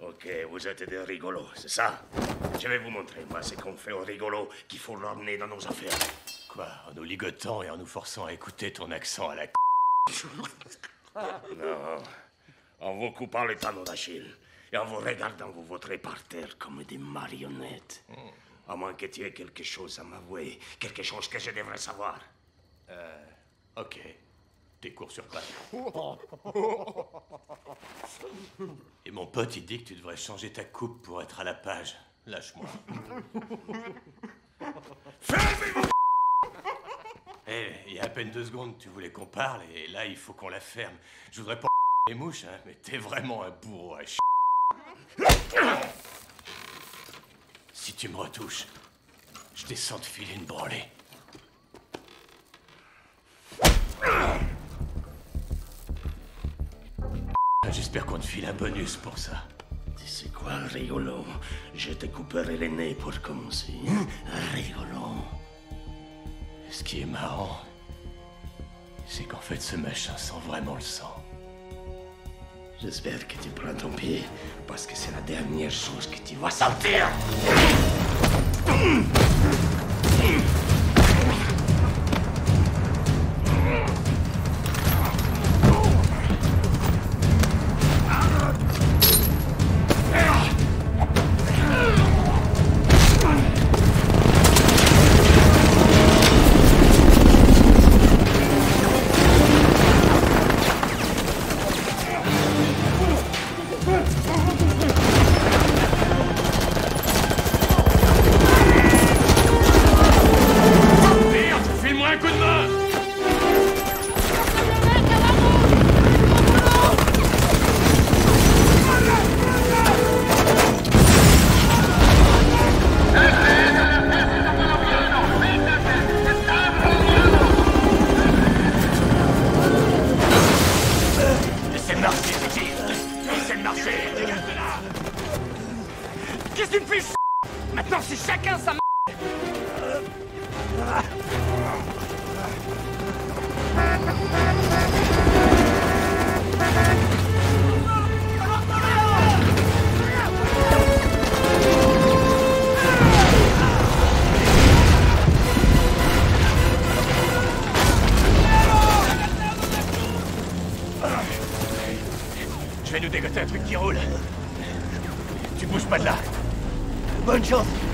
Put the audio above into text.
Ok, vous êtes des rigolos, c'est ça? Je vais vous montrer, moi, c'est qu'on fait aux rigolos qu'il faut l'emmener dans nos affaires. Quoi En nous ligotant et en nous forçant à écouter ton accent à la c... Non. En vous coupant les talons d'Achille et en vous regardant vous voterez par terre comme des marionnettes. À moins que tu aies quelque chose à m'avouer, quelque chose que je devrais savoir. Euh... Ok. Tes cours sur pattes. Et mon pote, il dit que tu devrais changer ta coupe pour être à la page. Lâche-moi. Fermez-vous Eh, il y a à peine deux secondes, tu voulais qu'on parle, et là, il faut qu'on la ferme. Je voudrais pas les mouches, hein, mais t'es vraiment un bourreau à ch... Si tu me retouches, je descends de filer une branlée. J'espère qu'on te file un bonus pour ça. Tu sais quoi, rigolo Je te couperai les nez pour commencer. Rigolo. Ce qui est marrant, c'est qu'en fait, ce machin sent vraiment le sang. J'espère que tu prends ton pied, parce que c'est la dernière chose que tu vas sentir. Qu'est-ce que tu. Maintenant, c'est chacun sa. Je vais nous dégoter un truc qui roule. Tu bouges pas de là. Bunch of